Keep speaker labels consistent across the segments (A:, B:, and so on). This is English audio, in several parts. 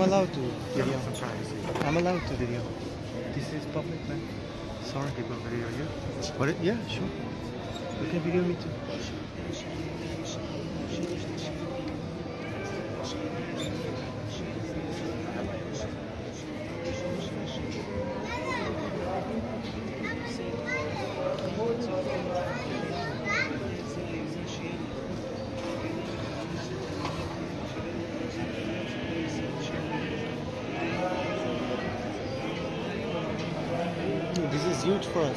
A: I'm allowed to video. I'm allowed to video. This is public, man. Sorry.
B: People video you.
A: What? Yeah, sure. You can video me too. This is huge for us.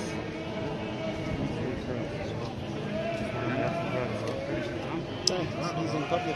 A: Thanks. He's in public.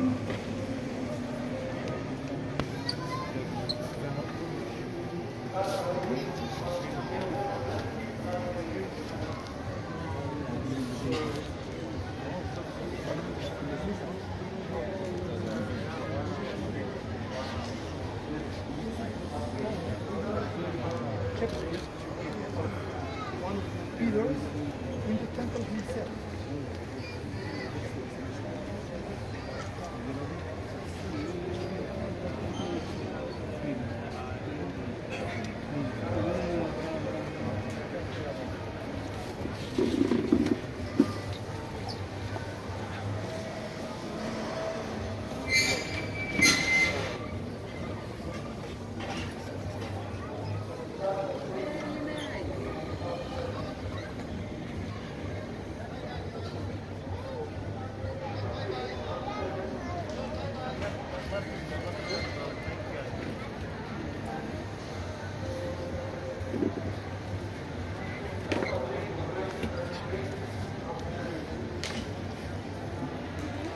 C: pillars in the temple himself.
A: Thank